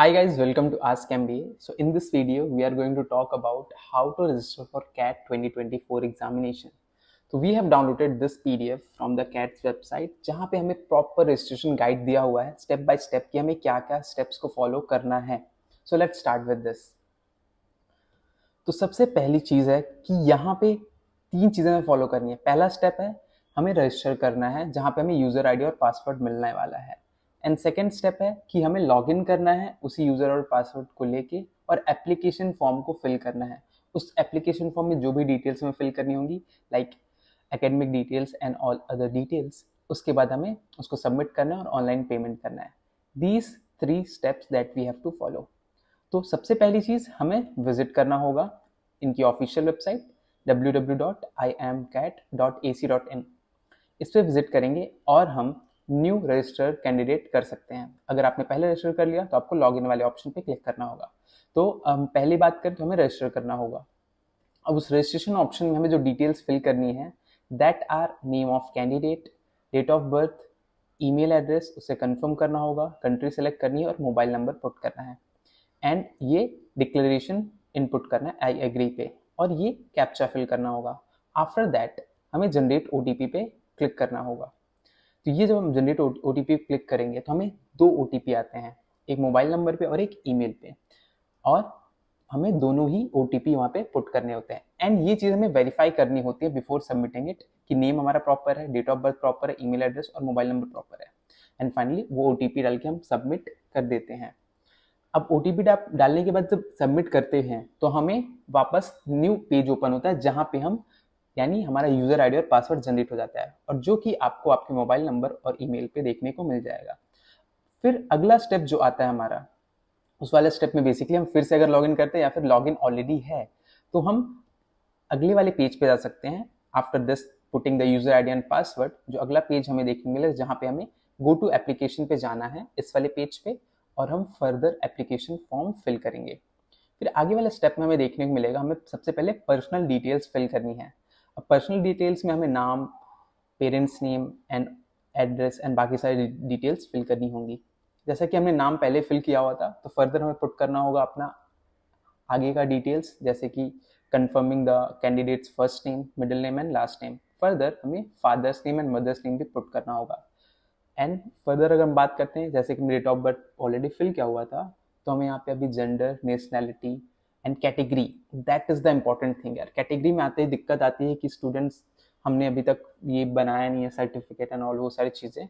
Hi guys, welcome to Ask MBA. So in this video, we are going to talk about how to register for CAT 2024 examination. तो we have downloaded this PDF from the CAT's website जहाँ पे हमें proper registration guide दिया हुआ है step by step कि हमें क्या क्या स्टेप्स को फॉलो करना है so let's start with this तो सबसे पहली चीज़ है कि यहाँ पे तीन चीज़ें हमें फॉलो करनी है पहला स्टेप है हमें रजिस्टर करना है जहाँ पे हमें यूज़र आईडी और पासवर्ड मिलने वाला है एंड सेकेंड स्टेप है कि हमें लॉग इन करना है उसी यूज़र और पासवर्ड को लेके और एप्लीकेशन फॉर्म को फिल करना है। उस एप्लीकेशन फॉर्म में जो भी डिटेल्स हमें फिल करनी होंगी like academic details and all other details उसके बाद हमें उसको सबमिट करना है और ऑनलाइन पेमेंट करना है। These three steps that we have to follow तो सबसे पहली चीज़ हमें विज़िट करना होगा इनकी ऑफिशियल वेबसाइट www.iamcat.ac.in इस पर विज़िट करेंगे और हम न्यू रजिस्टर कैंडिडेट कर सकते हैं। अगर आपने पहले रजिस्टर कर लिया तो आपको लॉग इन वाले ऑप्शन पे क्लिक करना होगा। तो हम पहली बात करें तो हमें रजिस्टर करना होगा। अब उस रजिस्ट्रेशन ऑप्शन में हमें जो डिटेल्स फिल करनी है that are name of candidate date of birth email address उसे कंफर्म करना होगा कंट्री सेलेक्ट करनी है और मोबाइल नंबर पुट करना है। एंड ये डिक्लेरेशन इनपुट करना है आई एग्री पे और ये कैप्चा फिल करना होगा। आफ्टर दैट हमें जनरेट ओटीपी पे क्लिक करना होगा। तो ये जब हम जनरेट ओ टी क्लिक करेंगे तो हमें दो ओटीपी आते हैं, एक मोबाइल नंबर पे और एक ईमेल पे। और हमें दोनों ही ओ टी पी वहाँ पे पुट करने होते हैं। एंड ये चीज़ हमें वेरीफाई करनी होती है बिफोर सबमिटिंग इट कि नेम हमारा प्रॉपर है डेट ऑफ़ बर्थ प्रॉपर है ईमेल एड्रेस और मोबाइल नंबर प्रॉपर है। एंड फाइनली वो ओ टी पी डाल के हम सबमिट कर देते हैं। अब ओ टी पी डालने के बाद जब सबमिट करते हैं तो हमें वापस न्यू पेज ओपन होता है, जहाँ पे हम यानी हमारा यूज़र आईडी और पासवर्ड जनरेट हो जाता है और जो कि आपको आपके मोबाइल नंबर और ईमेल पे देखने को मिल जाएगा। फिर अगला स्टेप जो आता है हमारा, उस वाले स्टेप में बेसिकली हम फिर से अगर लॉगिन करते हैं या फिर लॉगिन ऑलरेडी है तो हम अगले वाले पेज पे जा सकते हैं after this putting the user ID and password जो अगला पेज हमें देखने मिले जहाँ पे हमें गो टू एप्लीकेशन पे जाना है इस वाले पेज पे और हम फर्दर एप्लीकेशन फॉर्म फिल करेंगे। फिर आगे वाले स्टेप में हमें देखने को मिलेगा, हमें सबसे पहले पर्सनल डिटेल्स फिल करनी है। अब पर्सनल डिटेल्स में हमें नाम parents name and address and बाकी सारी डिटेल्स फिल करनी होंगी। जैसा कि हमने नाम पहले फिल किया हुआ था तो फर्दर हमें पुट करना होगा अपना आगे का डिटेल्स जैसे कि confirming the candidate's first name middle name and last name further हमें father's name and mother's name भी पुट करना होगा। एंड फर्दर अगर हम बात करते हैं, जैसे कि date of birth already fill किया हुआ था तो हमें यहाँ पे अभी gender nationality and category that is the important thing यार. कैटेगरी में आते ही दिक्कत आती है कि स्टूडेंट्स हमने अभी तक ये बनाया नहीं है सर्टिफिकेट एंड ऑल वो सारी चीज़ें.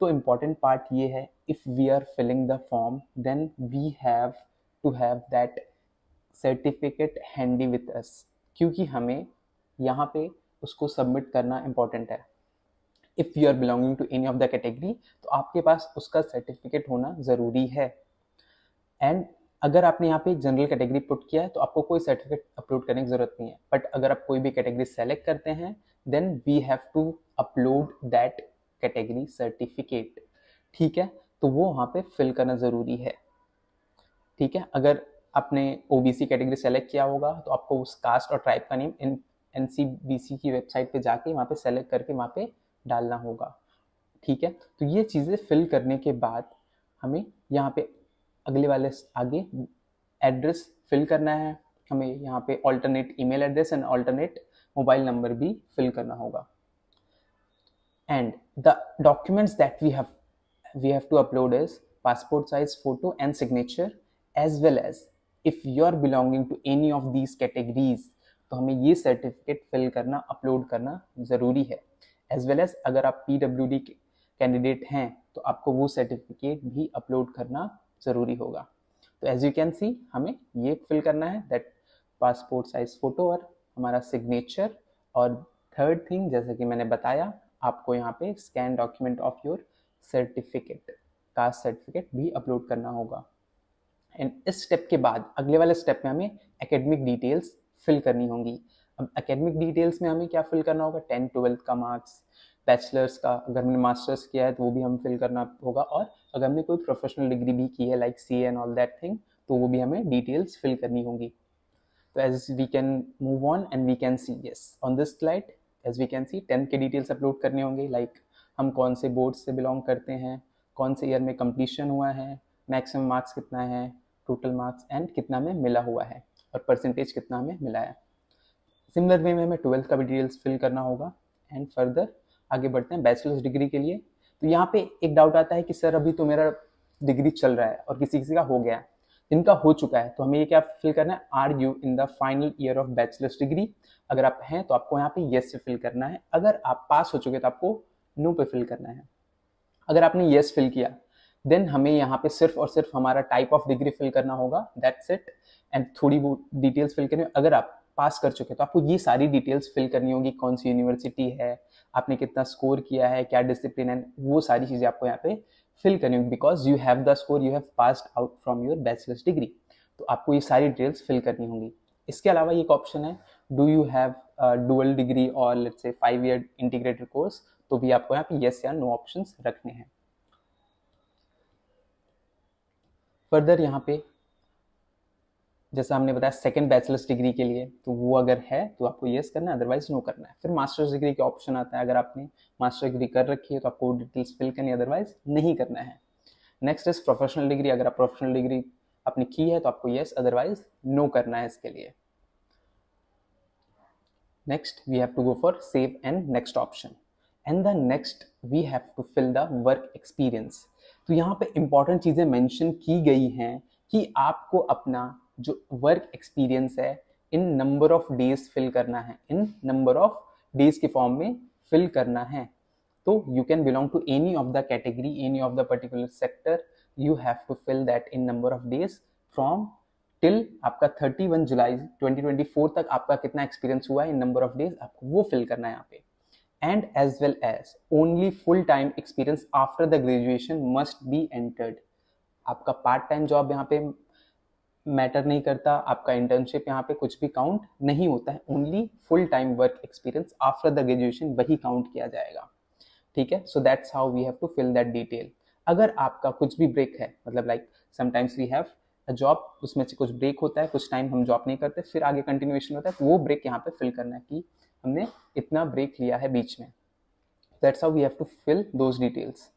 तो इंपॉर्टेंट पार्ट ये है if we are filling the form then we have to have that certificate handy with us क्योंकि हमें यहाँ पे उसको सबमिट करना इंपॉर्टेंट है. If you are belonging to any of the category तो आपके पास उसका सर्टिफिकेट होना ज़रूरी है. एंड अगर आपने यहाँ पे जनरल कैटेगरी पुट किया है तो आपको कोई सर्टिफिकेट अपलोड करने की ज़रूरत नहीं है। बट अगर आप कोई भी कैटेगरी सेलेक्ट करते हैं then we have to upload that category certificate ठीक है? तो वो वहाँ पे फिल करना ज़रूरी है। ठीक है? अगर आपने ओबीसी कैटेगरी सेलेक्ट किया होगा तो आपको उस कास्ट और ट्राइब का नेम इन एन की वेबसाइट पे जाके वहाँ पे सेलेक्ट करके वहाँ पे डालना होगा। ठीक है? तो ये चीज़ें फिल करने के बाद हमें यहाँ पे अगले वाले आगे एड्रेस फिल करना है। हमें यहाँ पे alternate email address and alternate mobile number भी फिल करना होगा। And the documents that we have we have to upload is passport size photo and signature as well as if you are belonging to any of these categories तो हमें ये certificate fill करना upload करना ज़रूरी है। As well as अगर आप P W D candidate हैं तो आपको वो सर्टिफिकेट भी अपलोड करना ज़रूरी होगा। तो एज यू कैन सी हमें ये फिल करना है दैट पासपोर्ट साइज़ फ़ोटो और हमारा सिग्नेचर और थर्ड थिंग जैसे कि मैंने बताया, आपको यहाँ पे scan document of your certificate caste certificate भी अपलोड करना होगा। एंड इस स्टेप के बाद, अगले वाले स्टेप में हमें एकेडमिक डिटेल्स फिल करनी होंगी। अब एकेडमिक डिटेल्स में हमें क्या फिल करना होगा? टेंथ ट्वेल्थ का मार्क्स बैचलर्स का, अगर हमने मास्टर्स किया है तो वो भी हम फिल करना होगा और अगर हमने कोई प्रोफेशनल डिग्री भी की है like C N all that thing तो वो भी हमें डिटेल्स फिल करनी होंगी। तो as we can move on and we can see yes on this slide as we can see tenth के डिटेल्स अपलोड करने होंगे लाइक like हम कौन से बोर्ड से बिलोंग करते हैं, कौन से ईयर में कंप्लीशन हुआ है मैक्सिमम मार्क्स कितना है टोटल मार्क्स एंड कितना में मिला हुआ है, और परसेंटेज कितना हमें मिला है। सिमिलर वे में हमें ट्वेल्थ का भी डिटेल्स फिल करना होगा एंड फर्दर आगे बढ़ते हैं बैचलर्स डिग्री के लिए। तो यहाँ पे एक डाउट आता है कि, सर, अभी तो मेरा डिग्री चल रहा है और किसी किसी का हो गया है। जिनका हो चुका है तो हमें ये क्या फिल करना है? Are you in the final year of bachelor's degree अगर आप हैं तो आपको यहाँ पे येस से फिल करना है। अगर आप पास हो चुके तो आपको नो पे फिल करना है। अगर आपने येस फिल किया देन हमें यहाँ पे सिर्फ़ और सिर्फ़ हमारा टाइप ऑफ़ डिग्री फिल करना होगा। दैट्स इट एंड थोड़ी बहुत डिटेल्स फिल करनी अगर आप पास कर चुके तो आपको ये सारी डिटेल्स फिल करनी होगी, कौन सी यूनिवर्सिटी है, आपने कितना स्कोर किया है, क्या डिसिप्लिन है, वो सारी चीज़ें आपको यहाँ पे फिल करनी होगी। Because you have the score you have passed out from your bachelor's degree तो आपको ये सारी डिटेल्स फिल करनी होंगी। इसके अलावा एक ऑप्शन है do you have dual degree और let's say five year integrated course तो भी आपको यहाँ पे यस या नो ऑप्शन रखने हैं। फर्दर यहाँ पे जैसा हमने बताया सेकेंड बैचलर्स डिग्री के लिए तो वो अगर है तो आपको येस करना है अदरवाइज़ नो करना है। फिर मास्टर्स डिग्री के ऑप्शन आता है, अगर आपने मास्टर डिग्री कर रखी है तो आपको डिटेल्स फिल करनी अदरवाइज़ नहीं करना है। नेक्स्ट इज़ प्रोफेशनल डिग्री अगर आप प्रोफेशनल डिग्री आपने की है तो आपको येस अदरवाइज़ नो करना है इसके लिए। Next we have to go for save and next option and the next we have to fill the work experience तो यहाँ पे इंपॉर्टेंट चीज़ें मेंशन की गई हैं कि आपको अपना जो वर्क एक्सपीरियंस है in number of days fill करना है इन नंबर ऑफ़ डेज़ के फॉर्म में फिल करना है। तो you can belong to any of the category any of the particular sector you have to fill that in number of days from till आपका 31 जुलाई 2024 तक आपका कितना एक्सपीरियंस हुआ है इन नंबर ऑफ़ डेज़ आपको वो फिल करना है यहाँ पे। And as well as only full time experience after the graduation must be entered आपका पार्ट टाइम जॉब यहाँ पे मैटर नहीं करता, आपका इंटर्नशिप यहाँ पे कुछ भी काउंट नहीं होता है। Only full time work experience after the graduation वही काउंट किया जाएगा। ठीक है? So that's how we have to fill that detail अगर आपका कुछ भी ब्रेक है मतलब like sometimes we have a job उसमें से कुछ ब्रेक होता है, कुछ टाइम हम जॉब नहीं करते, फिर आगे कंटिन्यूएशन होता है तो वो ब्रेक यहाँ पे फिल करना है कि हमने इतना ब्रेक लिया है बीच में। That's how we have to fill those details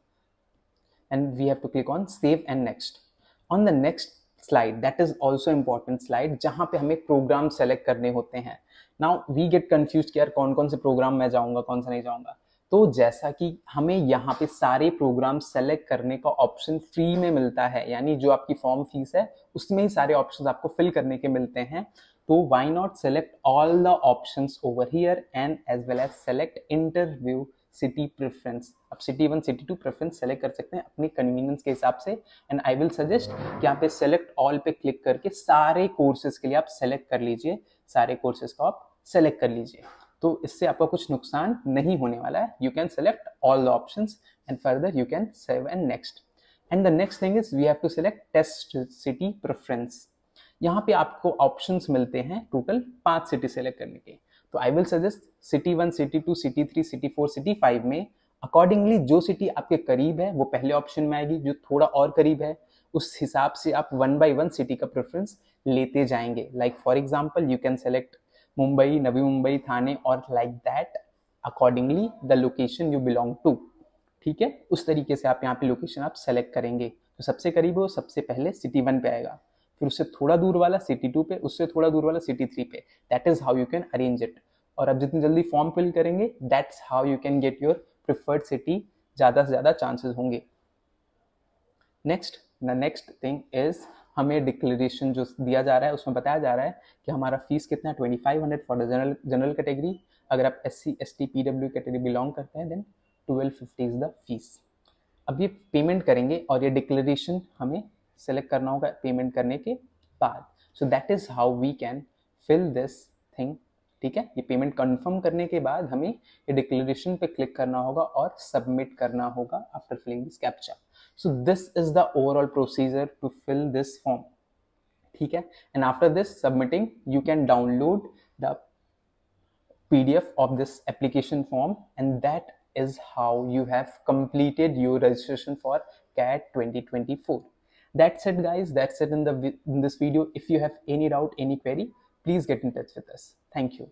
and we have to click on save and next on the next slide that is also important slide जहाँ पे हमें प्रोग्राम सेलेक्ट करने होते हैं। नाउ वी गेट कन्फ्यूज़ कि यार कौन कौन से प्रोग्राम मैं जाऊँगा, कौन सा नहीं जाऊँगा। तो जैसा कि हमें यहाँ पे सारे प्रोग्राम सेलेक्ट करने का ऑप्शन फ्री में मिलता है, यानी जो आपकी फॉर्म फ़ीस है, उसमें ही सारे ऑप्शन आपको फिल करने के मिलते हैं। तो why not select all the option over here and as well as select interview city preference आप city one city two preference select कर सकते हैं अपनी कन्वीनियंस के हिसाब से। एंड आई विल सजेस्ट कि यहाँ पे सेलेक्ट ऑल पे क्लिक करके सारे कोर्सेज के लिए आप सेलेक्ट कर लीजिए। सारे कोर्सेज को आप सेलेक्ट कर लीजिए। तो इससे आपका कुछ नुकसान नहीं होने वाला है। You can select all the option and further you can save and next and the next thing is we have to select test city preference यहाँ पे आपको ऑप्शंस मिलते हैं टोटल पाँच सिटी सेलेक्ट करने के। तो I will suggest city one city two city three city four city five में अकॉर्डिंगली जो सिटी आपके करीब है, वो पहले ऑप्शन में आएगी, जो थोड़ा और करीब है, उस हिसाब से आप वन बाई वन सिटी का प्रेफरेंस लेते जाएँगे। Like for example you can select Mumbai Navi Mumbai Thane और like that accordingly the location you belong to ठीक है? उस तरीके से आप यहाँ पे लोकेशन आप सेलेक्ट करेंगे। तो सबसे करीब हो, सबसे पहले सिटी वन पे आएगा। फिर उससे थोड़ा दूर वाला सिटी टू पे, उससे थोड़ा दूर वाला सिटी थ्री पे। That is how you can arrange it और अब जितनी जल्दी फॉर्म फिल करेंगे that's how you can get your preferred city ज़्यादा से ज़्यादा चांसेस होंगे। Next the next thing is हमें डिक्लेरेशन जो दिया जा रहा है, उसमें बताया जा रहा है कि हमारा फ़ीस कितना है twenty five hundred for the general general category अगर आप S C S T P W category belong करते हैं then twelve fifty is the fees अब ये पेमेंट करेंगे और ये डिक्लेरेशन हमें सेलेक्ट करना होगा पेमेंट करने के बाद। So that is how we can fill this thing ठीक है? ये पेमेंट कंफर्म करने के बाद हमें ये डिक्लेरेशन पे क्लिक करना होगा और सबमिट करना होगा after filling this captcha so this is the overall procedure to fill this form ठीक है? And after this submitting you can download the pdf of this application form and that is how you have completed your registration for CAT 2024 that's it guys that's it in the in this video if you have any doubt any query please get in touch with us. Thank you